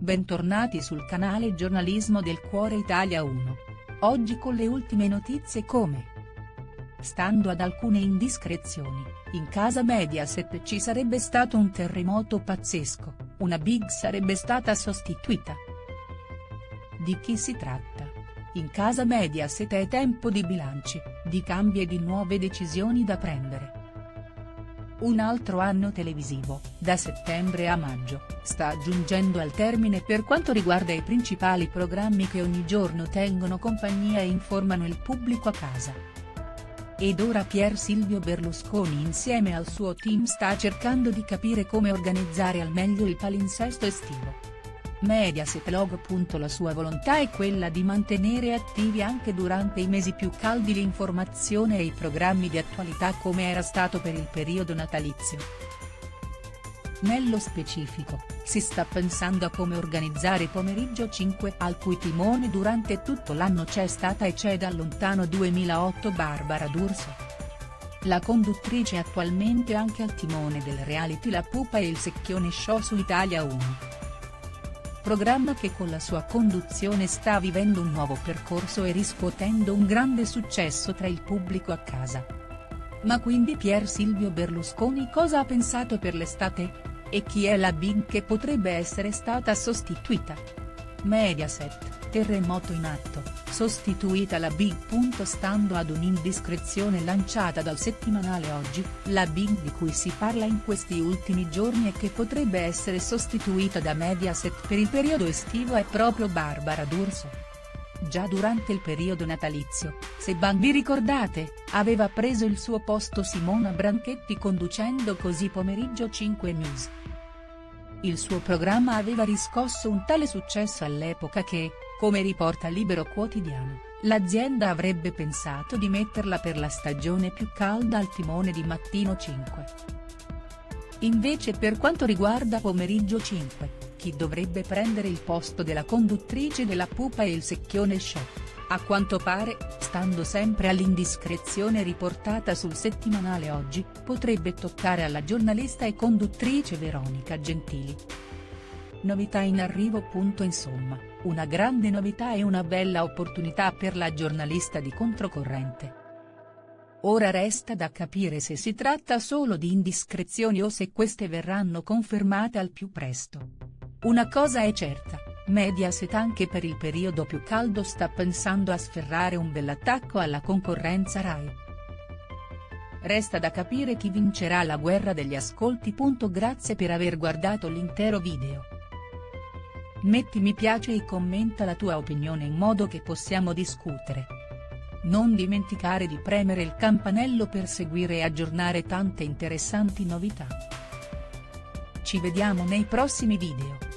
bentornati sul canale Giornalismo del Cuore Italia 1. Oggi con le ultime notizie come Stando ad alcune indiscrezioni, in casa Mediaset ci sarebbe stato un terremoto pazzesco, una big sarebbe stata sostituita. Di chi si tratta? In casa Mediaset è tempo di bilanci, di cambi e di nuove decisioni da prendere. Un altro anno televisivo, da settembre a maggio, sta giungendo al termine per quanto riguarda i principali programmi che ogni giorno tengono compagnia e informano il pubblico a casa. Ed ora Pier Silvio Berlusconi insieme al suo team sta cercando di capire come organizzare al meglio il palinsesto estivo. Mediaset Log. La sua volontà è quella di mantenere attivi anche durante i mesi più caldi l'informazione e i programmi di attualità come era stato per il periodo natalizio. Nello specifico, si sta pensando a come organizzare Pomeriggio 5 al cui timone durante tutto l'anno c'è stata e c'è dal lontano 2008 Barbara D'Urso. La conduttrice attualmente anche al timone del reality La Pupa e il Secchione Show su Italia 1 programma che con la sua conduzione sta vivendo un nuovo percorso e riscuotendo un grande successo tra il pubblico a casa. Ma quindi Pier Silvio Berlusconi cosa ha pensato per l'estate? E chi è la big che potrebbe essere stata sostituita? Mediaset terremoto in atto, sostituita la Big. Stando ad un'indiscrezione lanciata dal settimanale Oggi, la Big di cui si parla in questi ultimi giorni e che potrebbe essere sostituita da Mediaset per il periodo estivo è proprio Barbara D'Urso. Già durante il periodo natalizio, se ban vi ricordate, aveva preso il suo posto Simona Branchetti conducendo così Pomeriggio 5 News. Il suo programma aveva riscosso un tale successo all'epoca che, come riporta Libero Quotidiano, l'azienda avrebbe pensato di metterla per la stagione più calda al timone di Mattino 5. Invece per quanto riguarda Pomeriggio 5, chi dovrebbe prendere il posto della conduttrice della Pupa e il Secchione Show? A quanto pare, stando sempre all'indiscrezione riportata sul settimanale Oggi, potrebbe toccare alla giornalista e conduttrice Veronica Gentili. Novità in arrivo. Insomma, una grande novità e una bella opportunità per la giornalista di controcorrente. Ora resta da capire se si tratta solo di indiscrezioni o se queste verranno confermate al più presto. Una cosa è certa, Mediaset anche per il periodo più caldo sta pensando a sferrare un bell'attacco alla concorrenza Rai. Resta da capire chi vincerà la guerra degli ascolti. Grazie per aver guardato l'intero video. Metti mi piace e commenta la tua opinione in modo che possiamo discutere. Non dimenticare di premere il campanello per seguire e aggiornare tante interessanti novità. Ci vediamo nei prossimi video.